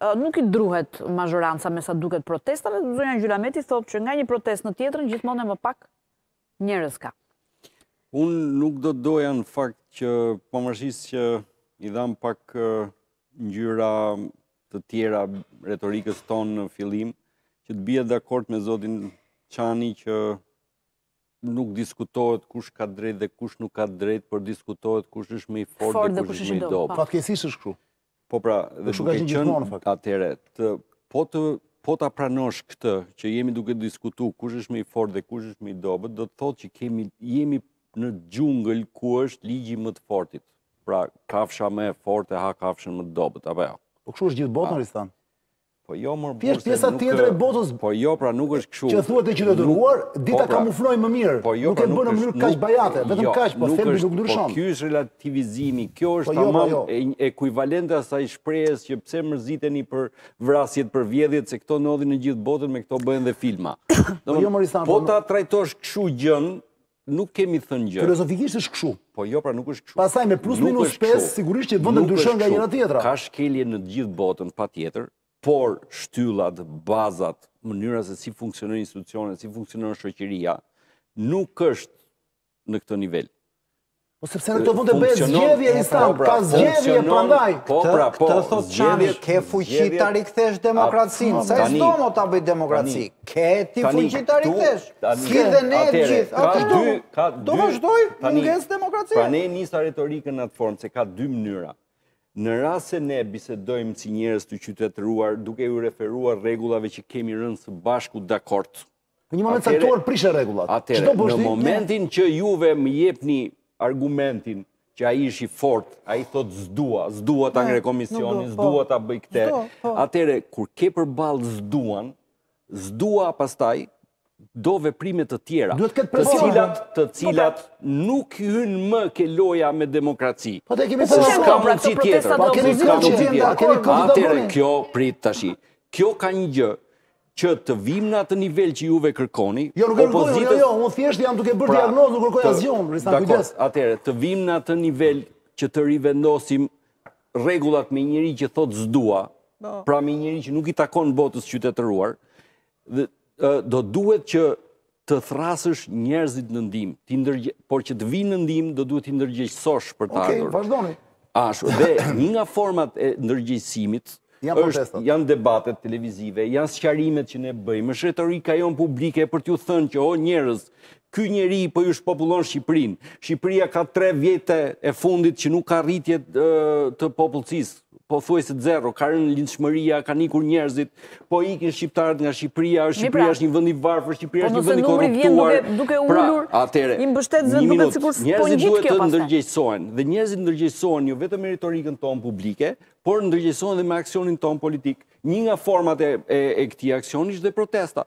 Nuk i druhet mazhoranca me sa duket protestave, zonja Gjylameti thotë që nga një protestë në tjetrën gjithmonë e më pak njerëz ka. Unë nuk do të doja në fakt që pavarësisht që i dham pak ngjyra të tjera retorikës tonë në fillim, që të bie dakord me zotin Çani që nuk diskutohet kush ka drejtë dhe kush nuk ka drejtë, por diskutohet kush është më i fortë dhe kush është më i dobët. Po. Fatkeqësisht është kështu. Po pra, dhe duke qenë atëherë, të po të po ta pranosh këtë që jemi duke diskutuar kush është më i fortë dhe kush është më i dobët, do të thotë që kemi jemi në xhungël ku është ligji i më të fortit. Pra, kafsha më e fortë ha kafshën më të dobët, apo jo. Po kështu është gjithë botën, Dritan. Po jo mor burrë se. Thjesht pjesa tjetër e botës. Po jo, pra nuk është kështu. Që thuhet e që të detyruar, dita po, pra, kamuflojnë më mirë. Po jo, nuk pra, e bën në mënyrë kaq bajate, jo, vetëm kaq, po thelbi nuk ndryshon. Po ky është relativizimi, kjo është po, jo, tamam jo. ekuivalente asaj shprehjes që pse mërziteni për vrasjet, për vjedhjet, se këto ndodhin në gjithë botën me këto bëhen dhe filma. Po jo, mor Dritan, po, po ta trajtosh kështu gjënë, nuk kemi thënë gjë. Filozofikisht është kështu. Po jo, pra nuk është kështu. Pastaj me plus minus 5 sigurisht që vendet ndryshojnë nga njëra tjetra. Ka shkelje në të gjithë botën patjetër, por shtyllat, bazat, mënyra se si funksionojnë institucionet, si funksionon shoqëria, nuk është në këtë nivel. Po sepse në këto vende bëhet zgjedhje po, instant, po, pra, ka zgjedhje prandaj. Po pra, po. Këtë thotë Çani, ke fuqi ta rikthesh demokracinë. Se ai s'do mo ta bëj demokraci. Ke ti fuqi ta rikthesh. Ti dhe ne të gjithë. Atë do. Ka dy. Do vazhdojë mungesë demokracie. Pra e nisa retorikën në atë formë se ka dy mënyra. Në rast se ne bisedojmë si njerëz të qytetëruar duke iu referuar rregullave që kemi rënë së bashku dakord, Në një moment të caktuar prishen rregullat. Atëherë, në momentin që juve më jepni argumentin që ai është i fortë, ai thotë s'dua, s'dua ta ngre komisionin, po. s'dua ta bëj këtë. Po. Atëherë, kur ke përballë s'duan, s'dua pastaj do veprime të tjera. Duhet këtë të cilat, të po, cilat nuk hyjnë më ke loja me demokraci. Po të kemi thënë se ka mundësi tjetër. Po kemi thënë se ka mundësi tjetër. Atëherë kjo prit tash. Kjo ka një gjë që të vijmë në atë nivel që juve kërkoni, jo, nuk opozitës... Jo, jo, jo, unë thjesht jam duke bërë pra, diagnozë, nuk kërkoj asgjë unë, Dritan, kujdes. Atëherë, të vijmë në atë nivel që të rivendosim rregullat me njeri që thotë s'dua, po. pra me njeri që nuk i takon botës qytetëruar, dhe do duhet që të thërrasësh njerëzit në ndihmë, por që të vijnë në ndihmë, do duhet t'i ndërgjegjësosh për të ardhur. Ok, vazhdoni. Ashtu, dhe një nga format e ndërgjegjësimit, është, janë debatet televizive, janë sqarimet që ne bëjmë, është retorika jonë publike për t'ju thënë që o njerëz, ky njeri po ju shpopullon Shqipërinë. Shqipëria ka tre vjetët e fundit që nuk ka rritje të popullsisë. pothuajse zero, ka rënë lindshmëria, kanë ikur njerëzit, po ikin shqiptarët nga Shqipëria, pra, Shqipëria është një vend i varfër, Shqipëria po është një vend i korruptuar. Po duke pra, ulur, atëherë, i mbështet vetë duke sikur po njerëzit duhet të ndërgjegjësohen dhe njerëzit ndërgjegjësohen jo vetëm me retorikën tonë publike, por ndërgjegjësohen dhe me aksionin tonë politik. Një nga format e e, e këtij aksioni është dhe protesta.